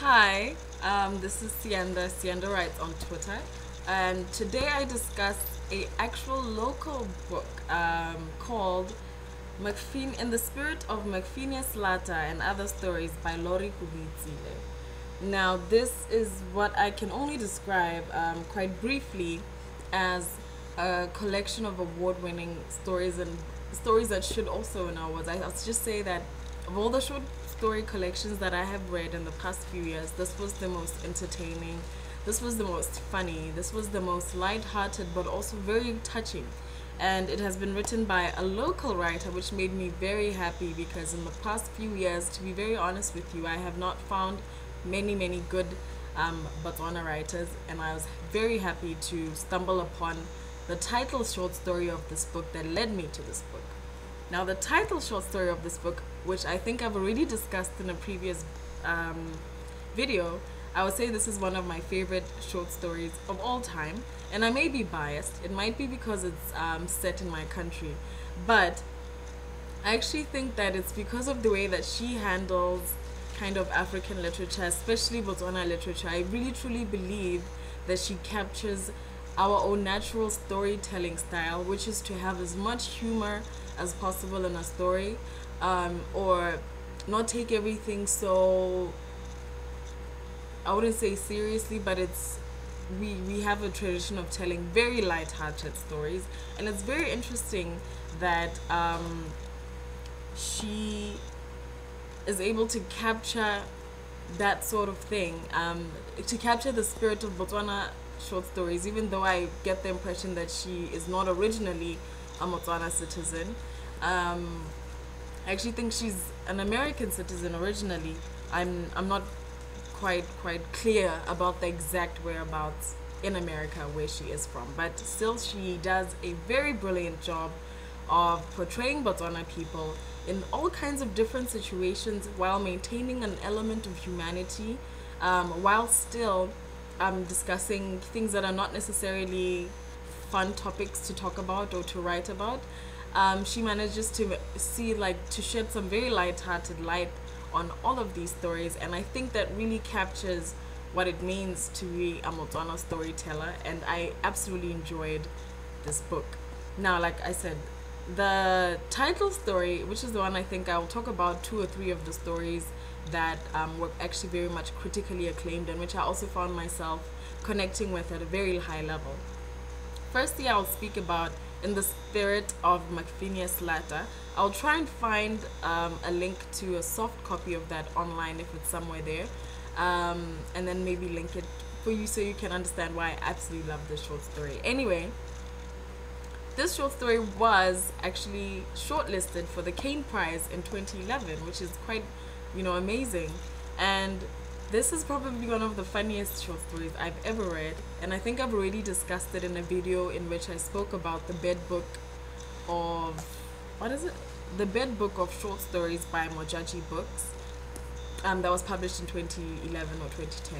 Hi, um, this is Siyanda, Siyanda Writes on Twitter, and today I discuss a actual local book um, called in the Spirit of McPhineas Lata and Other Stories by Lauri Kubuitsile. Now, this is what I can only describe um, quite briefly as a collection of award-winning stories and stories that should also win awards. I, I'll just say that of all the short story collections that I have read in the past few years, this was the most entertaining, this was the most funny, this was the most light-hearted, but also very touching. And it has been written by a local writer, which made me very happy because in the past few years, to be very honest with you, I have not found many, many good um, Botswana writers, and I was very happy to stumble upon the title short story of this book that led me to this book. Now, the title short story of this book, which I think I've already discussed in a previous um, video, I would say this is one of my favorite short stories of all time. And I may be biased, it might be because it's um, set in my country, but I actually think that it's because of the way that she handles kind of African literature, especially Botswana literature. I really truly believe that she captures our own natural storytelling style, which is to have as much humor as possible in a story um, or not take everything so I wouldn't say seriously but it's we we have a tradition of telling very light-hearted stories and it's very interesting that um, she is able to capture that sort of thing um, to capture the spirit of Botswana short stories even though I get the impression that she is not originally a Botswana citizen. Um, I actually think she's an American citizen originally. I'm I'm not quite quite clear about the exact whereabouts in America where she is from, but still she does a very brilliant job of portraying Botswana people in all kinds of different situations while maintaining an element of humanity, um, while still um, discussing things that are not necessarily fun topics to talk about or to write about. Um, she manages to see like to shed some very light-hearted light on all of these stories and I think that really captures what it means to be a Botswana storyteller and I absolutely enjoyed this book. Now like I said the title story which is the one I think I'll talk about two or three of the stories that um, were actually very much critically acclaimed and which I also found myself connecting with at a very high level. Firstly, I'll speak about in the spirit of McPhineas Lata. I'll try and find um, a link to a soft copy of that online if it's somewhere there. Um, and then maybe link it for you so you can understand why I absolutely love this short story. Anyway, this short story was actually shortlisted for the Caine Prize in 2011, which is quite, you know, amazing. And this is probably one of the funniest short stories I've ever read, and I think I've already discussed it in a video in which I spoke about the bed book of what is it? The bed book of short stories by Modjaji Books. Um, that was published in 2011 or 2010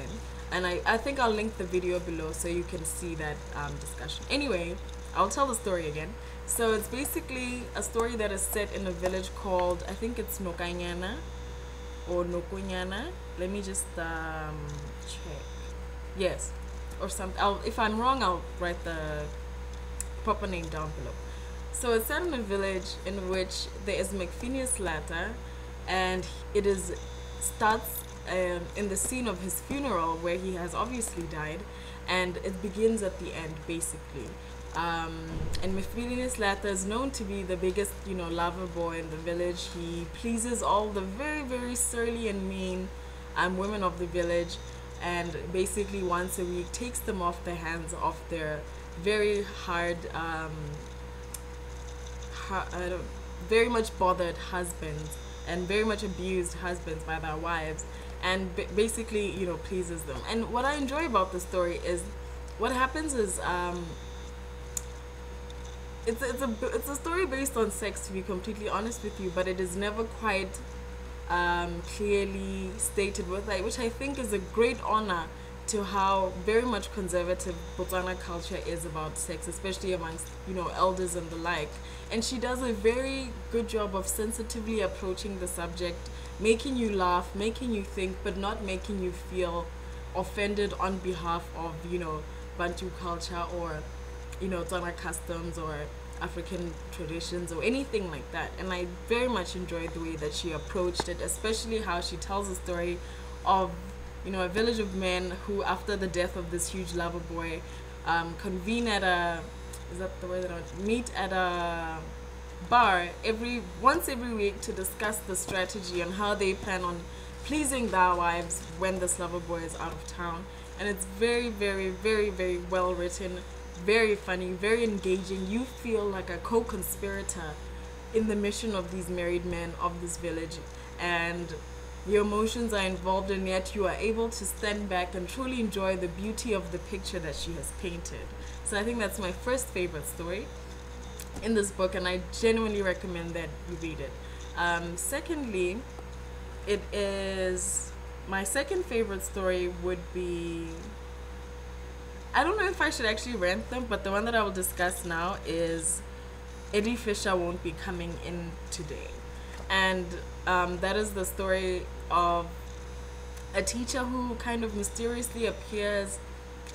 and I, I think I'll link the video below so you can see that um, discussion. Anyway, I'll tell the story again. So it's basically a story that is set in a village called, I think it's Nokanyana or Nokunyana. Let me just um, check. Yes, or something. If I'm wrong, I'll write the proper name down below. So it's set in a village in which there is McPhineas Lata, and it is starts um, in the scene of his funeral where he has obviously died, and it begins at the end basically. Um, and McPhineas Lata is known to be the biggest, you know, lover boy in the village. He pleases all the very, very surly and mean um, women of the village and basically once a week takes them off the hands of their very hard, um, ha uh, very much bothered husbands and very much abused husbands by their wives and basically, you know, pleases them. And what I enjoy about the story is what happens is um, it's it's a it's a story based on sex to be completely honest with you but it is never quite um, clearly stated with which I think is a great honor to how very much conservative Botswana culture is about sex, especially amongst you know elders and the like. And she does a very good job of sensitively approaching the subject, making you laugh, making you think, but not making you feel offended on behalf of you know Bantu culture or you know Tswana customs or African traditions or anything like that. And I very much enjoyed the way that she approached it, especially how she tells the story of you know, a village of men who, after the death of this huge lover boy, um, convene at a is that the way that I meet at a bar every once every week to discuss the strategy on how they plan on pleasing their wives when this lover boy is out of town. And it's very, very, very, very well written, very funny, very engaging. You feel like a co-conspirator in the mission of these married men of this village, and your emotions are involved and yet you are able to stand back and truly enjoy the beauty of the picture that she has painted. So I think that's my first favorite story in this book and I genuinely recommend that you read it. Um, secondly, it is my second favorite story would be I don't know if I should actually rank them, but the one that I will discuss now is Eddie Fisher won't be coming in today. And um, that is the story of a teacher who kind of mysteriously appears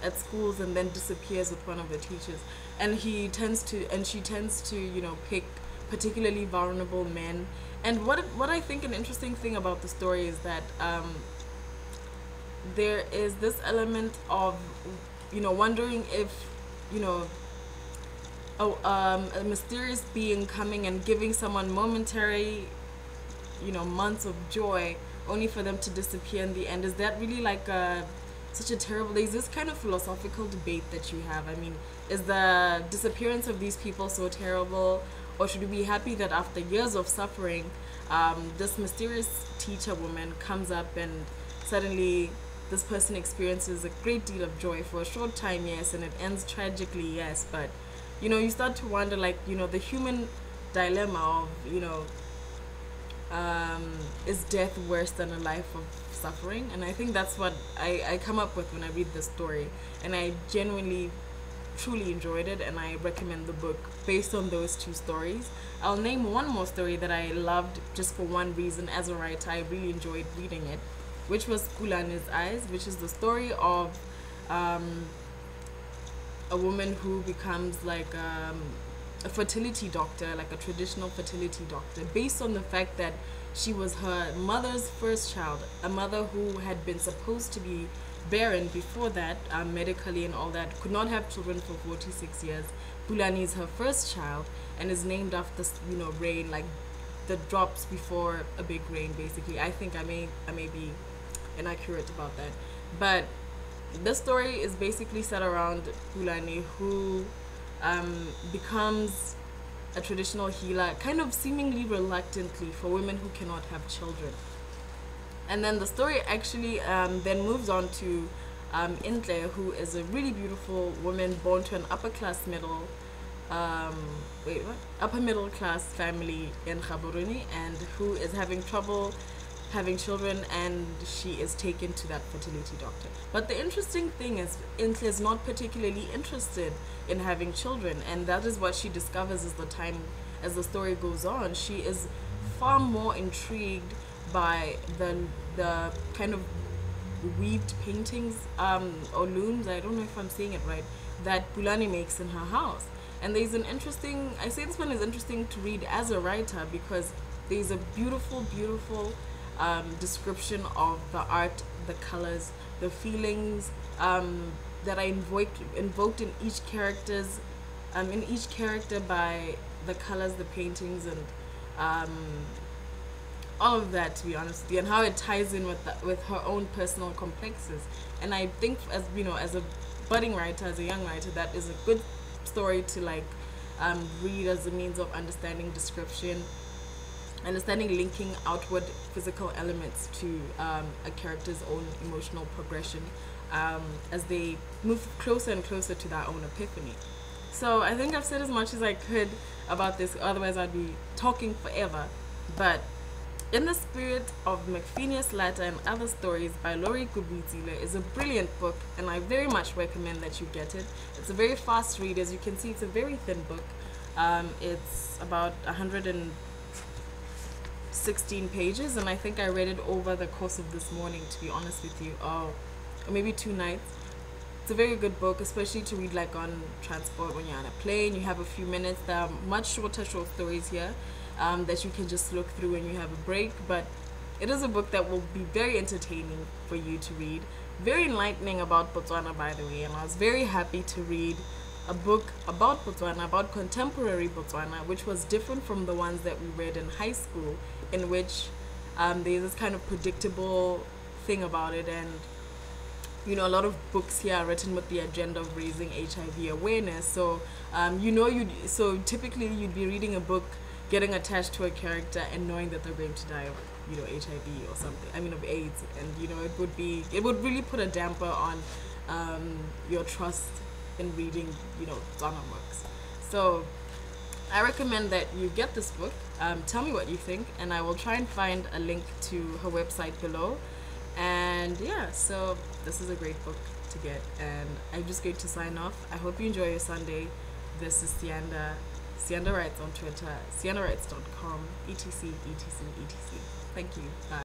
at schools and then disappears with one of the teachers. And he tends to and she tends to you know pick particularly vulnerable men. And what what I think an interesting thing about the story is that um, there is this element of you know wondering if you know a, um, a mysterious being coming and giving someone momentary you know months of joy only for them to disappear in the end. Is that really like a such a terrible is this kind of philosophical debate that you have? I mean is the disappearance of these people so terrible or should we be happy that after years of suffering um, this mysterious teacher woman comes up and suddenly this person experiences a great deal of joy for a short time yes and it ends tragically yes but you know you start to wonder like you know the human dilemma of you know um, is death worse than a life of suffering? And I think that's what I, I come up with when I read this story. And I genuinely, truly enjoyed it, and I recommend the book based on those two stories. I'll name one more story that I loved just for one reason. As a writer, I really enjoyed reading it, which was Pulani's Eyes, which is the story of um, a woman who becomes like um, a fertility doctor, like a traditional fertility doctor, based on the fact that she was her mother's first child, a mother who had been supposed to be barren before that, um, medically and all that, could not have children for 46 years. Pulani is her first child and is named after, you know, rain, like the drops before a big rain, basically. I think I may, I may be inaccurate about that. But this story is basically set around Pulani, who um, becomes a traditional healer, kind of seemingly reluctantly for women who cannot have children. And then the story actually um, then moves on to um, Intle, who is a really beautiful woman born to an upper class middle, um, wait, what? Upper middle class family in Gaborone and who is having trouble having children and she is taken to that fertility doctor. But the interesting thing is Intle is not particularly interested in having children and that is what she discovers as the time as the story goes on. She is far more intrigued by the the kind of weaved paintings um, or looms, I don't know if I'm saying it right, that Pulani makes in her house. And there's an interesting, I say this one is interesting to read as a writer because there's a beautiful, beautiful um, description of the art, the colors, the feelings um, that I invoked invoked in each character's um, in each character by the colors, the paintings, and um, all of that. To be honest with you, and how it ties in with the, with her own personal complexes. And I think, as you know, as a budding writer, as a young writer, that is a good story to like um, read as a means of understanding description understanding linking outward physical elements to um, a character's own emotional progression um, as they move closer and closer to their own epiphany. So I think I've said as much as I could about this, otherwise I'd be talking forever. But In the Spirit of McPhineas Lata and Other Stories by Lauri Kubuitsile is a brilliant book, and I very much recommend that you get it. It's a very fast read. As you can see, it's a very thin book. Um, it's about 116 pages, and I think I read it over the course of this morning, to be honest with you. Oh, maybe two nights. It's a very good book, especially to read like on transport when you're on a plane. You have a few minutes. There are much shorter short stories here um, that you can just look through when you have a break. But it is a book that will be very entertaining for you to read. Very enlightening about Botswana, by the way, and I was very happy to read a book about Botswana, about contemporary Botswana, which was different from the ones that we read in high school, in which um, there's this kind of predictable thing about it and you know a lot of books here are written with the agenda of raising hiv awareness so um, you know you so typically you'd be reading a book getting attached to a character and knowing that they're going to die of you know HIV or something. I mean of AIDS, and you know it would be it would really put a damper on um, your trust in reading you know Zana books. So I recommend that you get this book. Um, tell me what you think, and I will try and find a link to her website below. And yeah, so this is a great book to get, and I'm just going to sign off. I hope you enjoy your Sunday. This is Siyanda Siyanda Writes on Twitter, siyandawrites.com, etc, etc, etc. Thank you. Bye.